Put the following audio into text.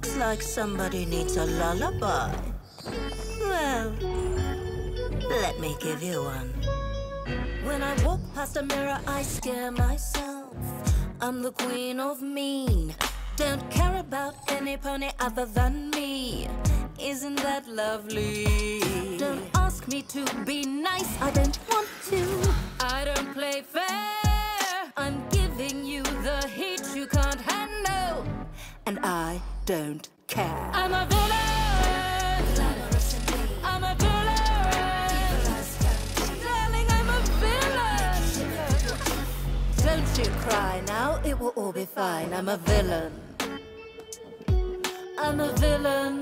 Looks like somebody needs a lullaby. Well, let me give you one. When I walk past a mirror, I scare myself. I'm the queen of mean. Don't care about any pony other than me. Isn't that lovely? Don't ask me to be nice, I don't want to. I don't play fair. And I don't care. I'm a villain. I'm a villain. Darling, I'm a villain. Don't you cry now, it will all be fine. I'm a villain. I'm a villain.